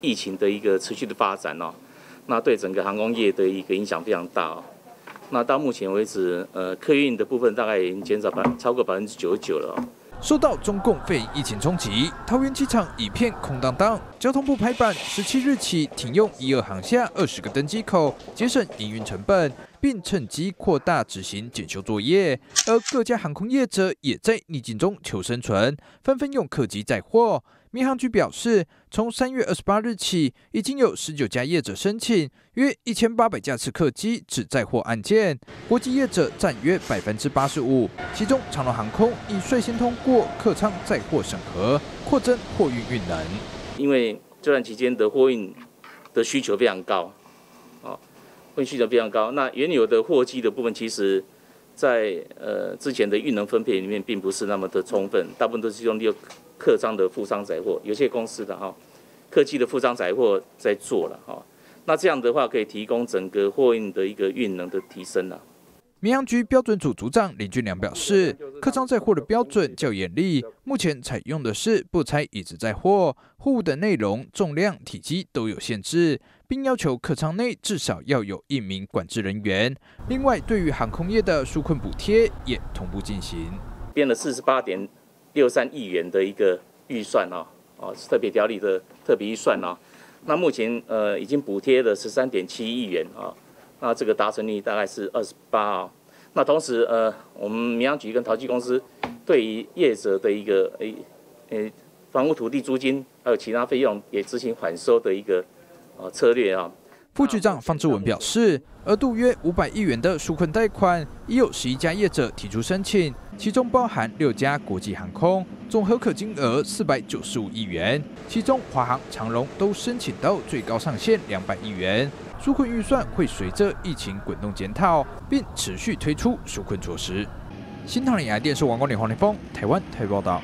疫情的一个持续的发展哦，那对整个航空业的一个影响非常大哦。那到目前为止，呃，客运的部分大概已经减少百超过百分之九十九了。受到中共肺疫情冲击，桃园机场一片空荡荡。交通部拍板，十七日起停用一二航厦二十个登机口，节省营运成本，并趁机扩大执行检修作业。而各家航空业者也在逆境中求生存，纷纷用客机载货。民航局表示，从三月二十八日起，已经有十九家业者申请约一千八百架次客机只载货案件，国际业者占约百分之八十五。其中，长龙航空已率先通过客舱载货审核，扩增货运运能。因为这段期间的货运的需求非常高，啊，货运需求非常高。那原有的货机的部分，其实，在呃之前的运能分配里面，并不是那么的充分，大部分都是用六。客舱的副舱载货，有些公司的哈，客机的副舱载货在做了哈，那这样的话可以提供整个货运的一个运能的提升了。民航局标准组组长林俊良表示，客舱载货的标准较严厉，目前采用的是不拆椅子载货，货物的内容、重量、体积都有限制，并要求客舱内至少要有一名管制人员。另外，对于航空业的纾困补贴也同步进行，编了四十八点。六三亿元的一个预算哦，哦特别条例的特别预算哦。那目前呃已经补贴了十三点七亿元啊，那这个达成率大概是二十八啊。那同时呃，我们民航局跟淘机公司对于业者的一个诶诶房屋土地租金还有其他费用也执行缓收的一个呃策略啊。副局长方志文表示，额度约五百亿元的纾困贷款，已有十一家业者提出申请，其中包含六家国际航空，总合可金额四百九十五亿元。其中华航、长荣都申请到最高上限两百亿元。纾困预算会随着疫情滚动检讨，并持续推出纾困措施。新唐人亚电视王光联黄立峰，台湾台报道。